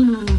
Mm.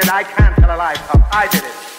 said, I can't tell a lie, I did it.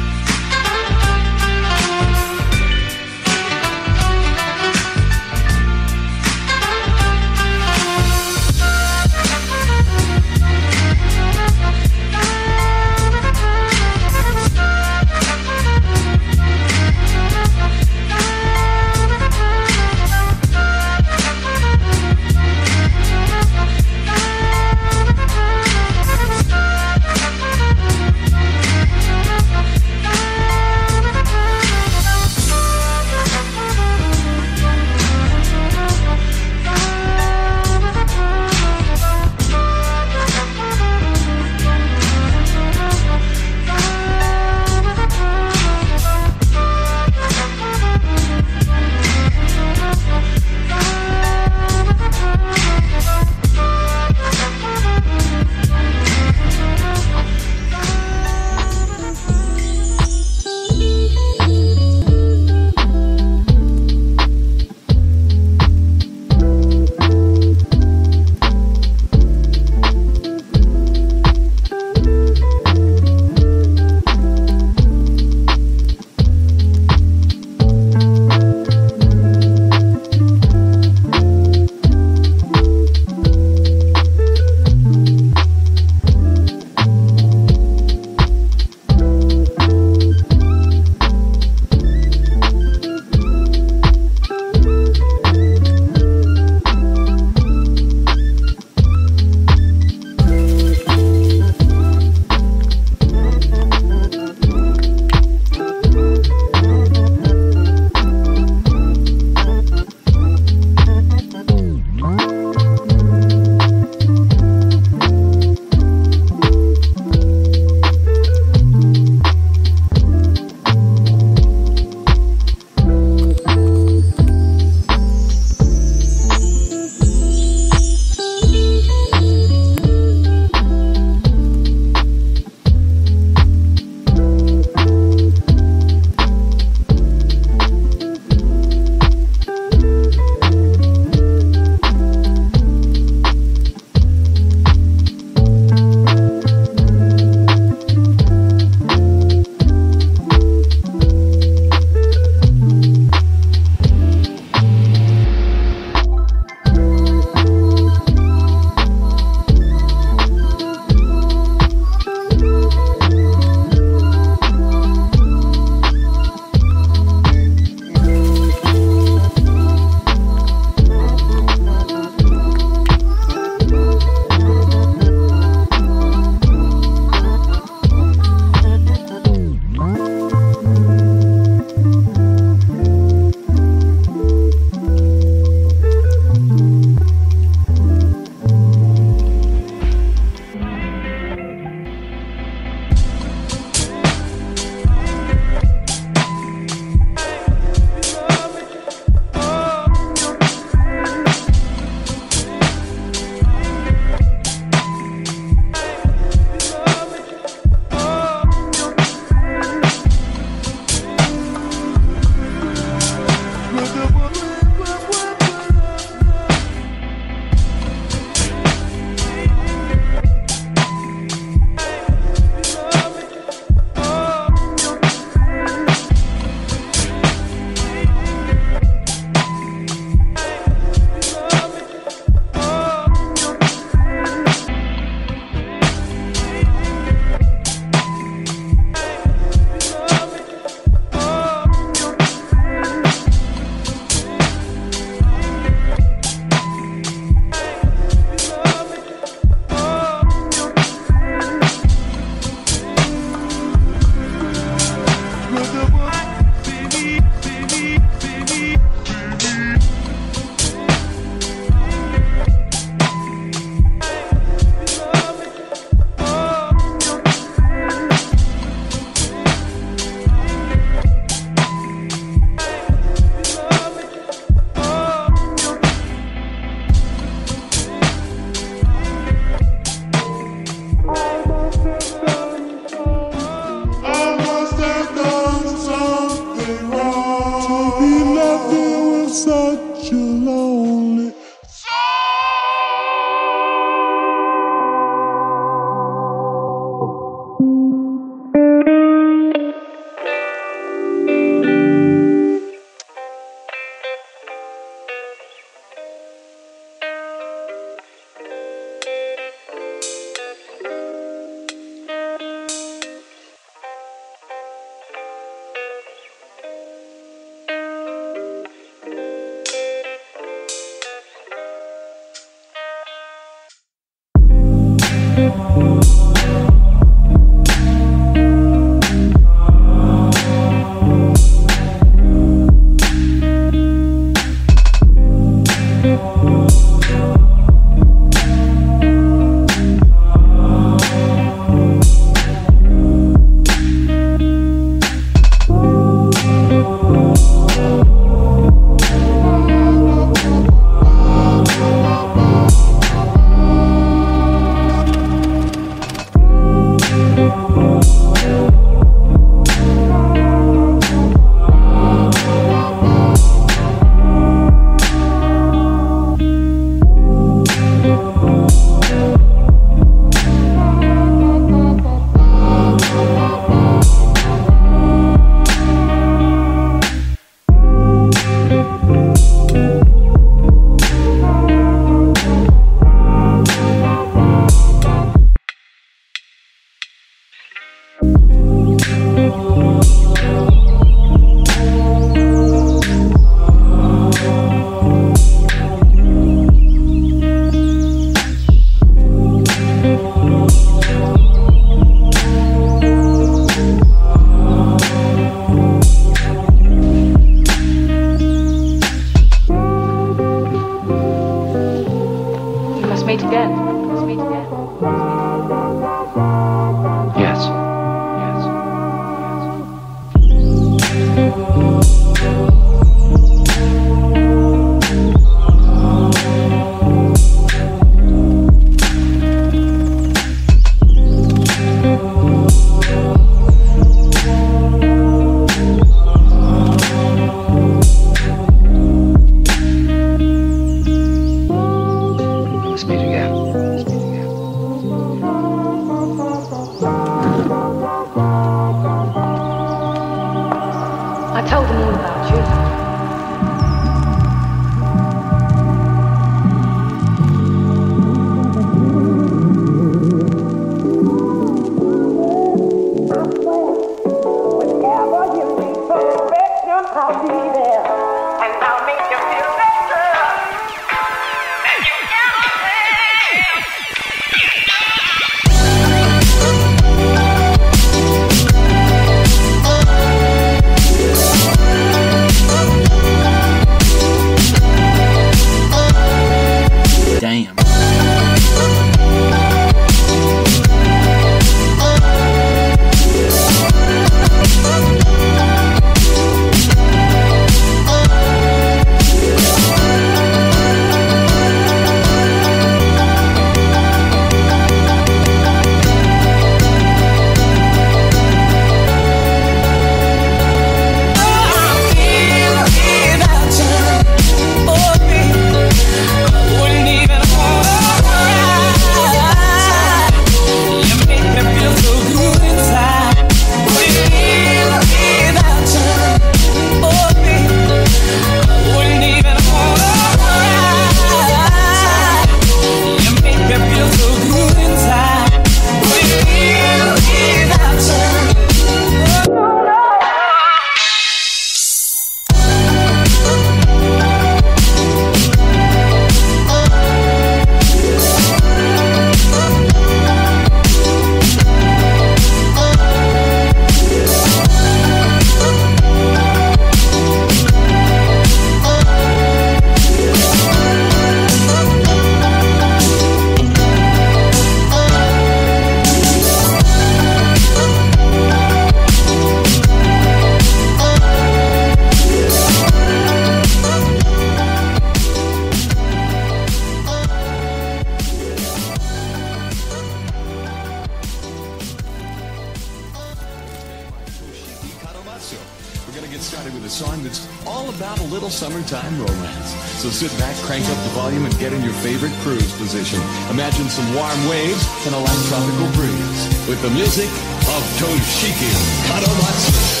Some warm waves and a light tropical breeze with the music of Toshiki Kadomatsu.